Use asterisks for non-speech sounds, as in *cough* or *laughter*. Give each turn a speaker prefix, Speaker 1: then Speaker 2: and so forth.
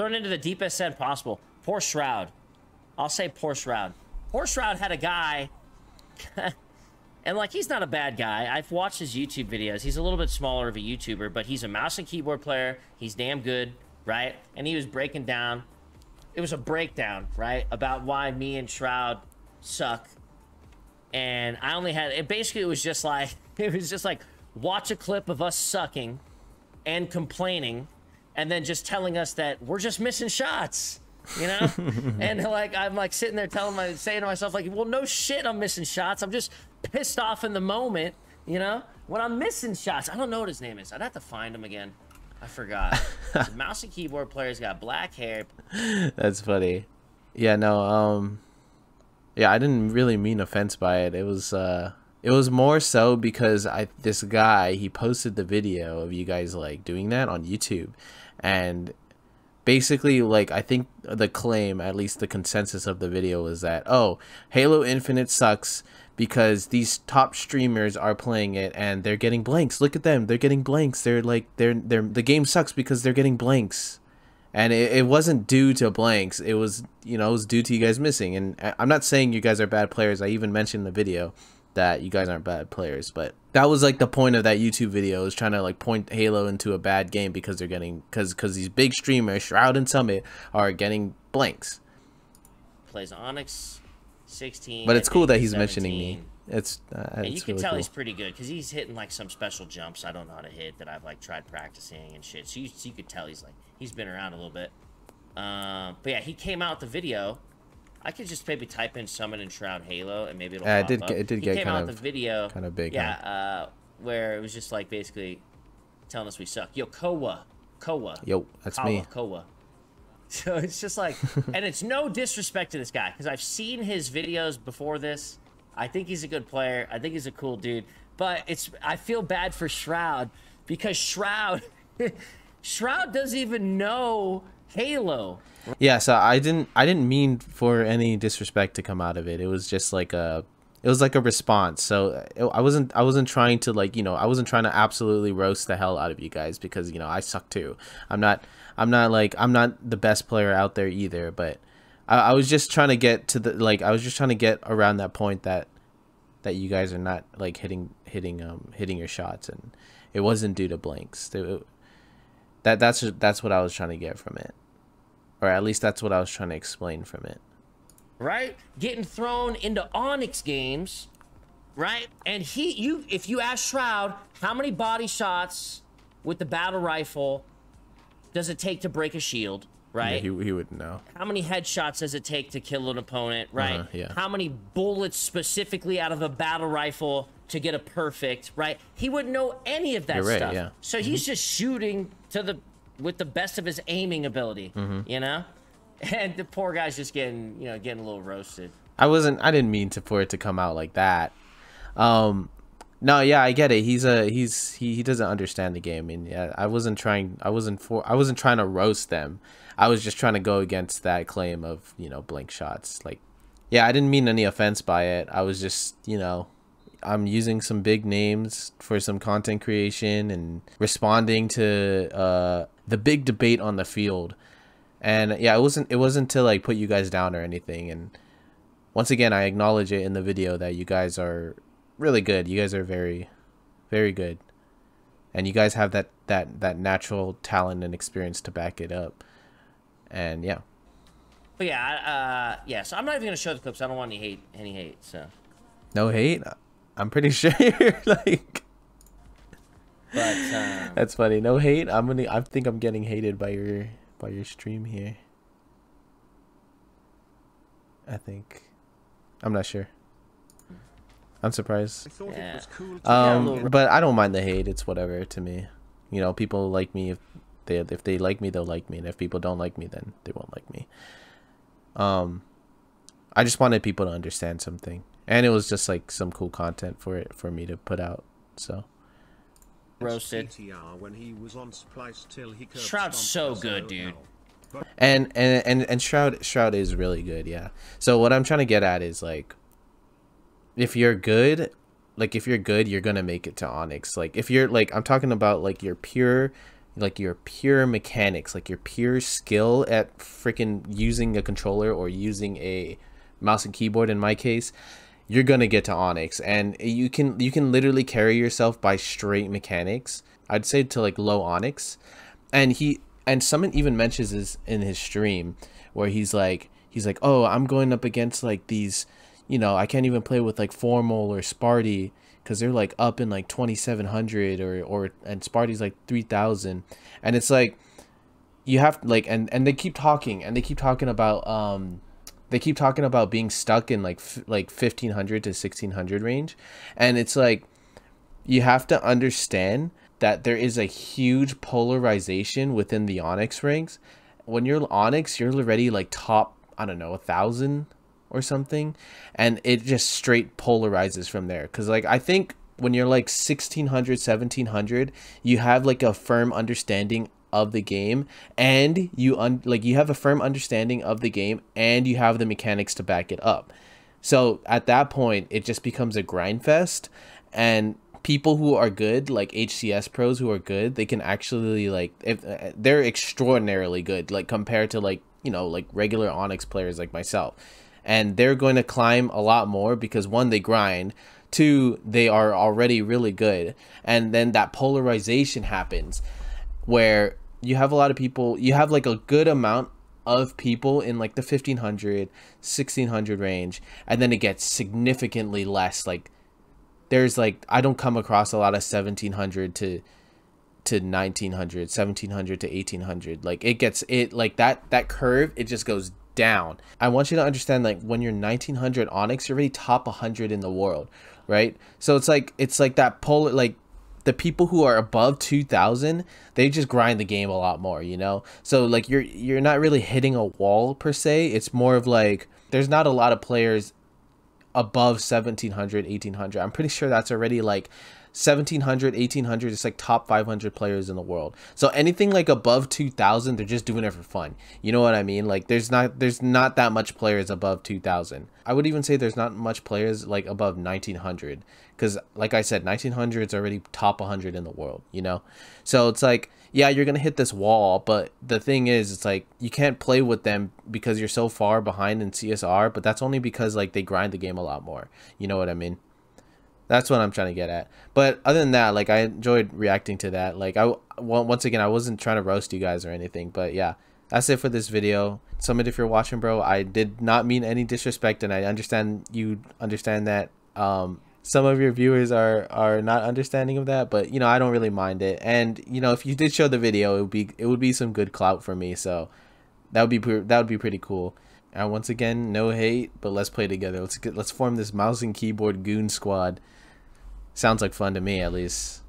Speaker 1: Thrown into the deepest end possible. Poor Shroud. I'll say poor Shroud. Poor Shroud had a guy, *laughs* and like he's not a bad guy. I've watched his YouTube videos. He's a little bit smaller of a YouTuber, but he's a mouse and keyboard player. He's damn good, right? And he was breaking down. It was a breakdown, right, about why me and Shroud suck. And I only had it. Basically, it was just like *laughs* it was just like watch a clip of us sucking and complaining, and then just telling us that we're just missing shots you know? *laughs* And like i'm like sitting there telling my saying to myself like well no shit i'm missing shots. I'm just pissed off in the moment you know? When i'm missing shots i don't know what his name is. I'd have to find him again. I forgot. *laughs* Mouse and keyboard player he's got black hair.
Speaker 2: That's funny. Yeah, no, um yeah, I didn't really mean offense by it. It was uh it was more so because I this guy, he posted the video of you guys like doing that on YouTube and basically like I think the claim, at least the consensus of the video is that oh, Halo Infinite sucks because these top streamers are playing it and they're getting blanks. Look at them. They're getting blanks. They're like they're they're the game sucks because they're getting blanks and it, it wasn't due to blanks it was you know it was due to you guys missing and i'm not saying you guys are bad players i even mentioned in the video that you guys aren't bad players but that was like the point of that youtube video is trying to like point halo into a bad game because they're getting because because these big streamers shroud and summit are getting blanks
Speaker 1: plays onyx 16
Speaker 2: but it's cool that he's mentioning me it's uh,
Speaker 1: And you
Speaker 2: it's
Speaker 1: can
Speaker 2: really
Speaker 1: tell
Speaker 2: cool.
Speaker 1: he's pretty good because he's hitting like some special jumps I don't know how to hit that I've like tried practicing and shit. So you, so you could tell he's like he's been around a little bit. Um, but yeah, he came out the video. I could just maybe type in Summit and shroud Halo and maybe it'll.
Speaker 2: Yeah, it did
Speaker 1: up.
Speaker 2: get- it did
Speaker 1: he
Speaker 2: get
Speaker 1: came
Speaker 2: kind
Speaker 1: out
Speaker 2: of-
Speaker 1: the video
Speaker 2: kind of big,
Speaker 1: Yeah, uh, where it was just like basically telling us we suck. Yo, Koa, Koa.
Speaker 2: yo that's
Speaker 1: Kawa,
Speaker 2: me
Speaker 1: Koa. *laughs* So it's just like, *laughs* and it's no disrespect to this guy because I've seen his videos before this. I think he's a good player. I think he's a cool dude. But it's I feel bad for Shroud because Shroud, *laughs* Shroud doesn't even know Halo.
Speaker 2: Yeah, so I didn't I didn't mean for any disrespect to come out of it. It was just like a it was like a response. So it, I wasn't I wasn't trying to like, you know, I wasn't trying to absolutely roast the hell out of you guys because, you know, I suck too. I'm not I'm not like I'm not the best player out there either, but I, I was just trying to get to the like I was just trying to get around that point that that you guys are not like hitting hitting um hitting your shots and it wasn't due to blanks. It- that that's that's what I was trying to get from it or at least that's what I was trying to explain from it.
Speaker 1: right? Getting thrown into Onyx games, right? And he, you, if you ask Shroud, how many body shots with the battle rifle does it take to break a shield, right?
Speaker 2: Yeah, he he would know.
Speaker 1: how many headshots does it take to kill an opponent, right?
Speaker 2: Uh-huh, yeah.
Speaker 1: How many bullets specifically out of a battle rifle to get a perfect, right? He wouldn't know any of that
Speaker 2: You're right,
Speaker 1: stuff.
Speaker 2: yeah.
Speaker 1: So he's just shooting to the with the best of his aiming ability,
Speaker 2: Mm-hmm.
Speaker 1: you know? *laughs* And the poor guy's just getting, you know, getting a little roasted.
Speaker 2: I wasn't. I didn't mean to for it to come out like that. Um, no, yeah, I get it. He's a he's he, he doesn't understand the game, and yeah, I wasn't trying. I wasn't for. I wasn't trying to roast them. I was just trying to go against that claim of you know blank shots. Like, yeah, I didn't mean any offense by it. I was just you know. I'm using some big names for some content creation and responding to uh, the big debate on the field. And yeah, it wasn't it wasn't to like put you guys down or anything. And once again, I acknowledge it in the video that you guys are really good. You guys are very, very good, and you guys have that that that natural talent and experience to back it up. And yeah,
Speaker 1: But yeah, uh, yeah. So I'm not even gonna show the clips. I don't want any hate, any hate. So,
Speaker 2: no hate. I'm pretty *laughs* sure you're like
Speaker 1: but *laughs* um,
Speaker 2: that's funny. No hate. I'm gonna. I think I'm getting hated by your by your stream here. I think. I'm not sure. I'm surprised.
Speaker 1: Yeah.
Speaker 3: it was cool to
Speaker 1: Yeah, a
Speaker 2: Um, but I don't mind the hate. It's whatever to me. You know, people like me if they if they like me, they'll like me, and if people don't like me, then they won't like me. Um, I just wanted people to understand something, and it was just like some cool content for it for me to put out. So
Speaker 1: roasted.
Speaker 3: SPTR when he was on Splice till he
Speaker 1: Shroud's so good, dude.
Speaker 2: And and and and Shroud Shroud is really good, yeah. So what I'm trying to get at is like, if you're good, like if you're good, you're gonna make it to Onyx. Like if you're like I'm talking about like your pure like your pure mechanics, like your pure skill at freaking using a controller or using a mouse and keyboard in my case, you're gonna get to Onyx, and you can you can literally carry yourself by straight mechanics. I'd say to like low Onyx, and he and someone even mentions this in his stream where he's like he's like oh I'm going up against like these, you know I can't even play with like FormaL or Sparty because they're like up in like 2700 or or and Sparty's like 3000, and it's like you have like and and they keep talking and they keep talking about um they keep talking about being stuck in like f- like 1500 to 1600 range. And it's like you have to understand that there is a huge polarization within the onyx ranks. When you're onyx you're already like top i don't know a thousand or something. And it just straight polarizes from there. Because like i think when you're like 1600 1700 you have like a firm understanding of the game and you un- like you have a firm understanding of the game and you have the mechanics to back it up. So at that point it just becomes a grind fest and people who are good like HCS pros who are good, they can actually like if uh, they're extraordinarily good like compared to like, you know, like regular Onyx players like myself. And they're going to climb a lot more because one they grind, two they are already really good and then that polarization happens where you have a lot of people you have like a good amount of people in like the 1500 1600 range and then it gets significantly less like there's like i don't come across a lot of 1700 to to 1900 1700 to 1800 like it gets it like that that curve it just goes down. I want you to understand like when you're 1900 onyx you're already top 100 in the world right? So it's like it's like that polar like the people who are above 2000 they just grind the game a lot more you know? So like you're you're not really hitting a wall per se. It's more of like there's not a lot of players above 1700 1800 i'm pretty sure that's already like 1700 1800 is like top 500 players in the world. So anything like above 2000 they're just doing it for fun. You know what i mean? Like there's not there's not that much players above 2000 i would even say there's not much players like above 1900 because like i said 1900 is already top 100 in the world you know? So it's like yeah you're gonna hit this wall but the thing is it's like you can't play with them because you're so far behind in csr but that's only because like they grind the game a lot more. You know what i mean that's what I'm trying to get at. But other than that, like I enjoyed reacting to that. Like I once again, I wasn't trying to roast you guys or anything, but yeah, that's it for this video. Summit, if you're watching, bro, I did not mean any disrespect, and I understand you understand that. Um, some of your viewers are are not understanding of that, but you know I don't really mind it. And you know if you did show the video, it would be it would be some good clout for me. So that would be that would be pretty cool. And once again, no hate, but let's play together. Let's get, let's form this mouse and keyboard goon squad. Sounds like fun to me, at least.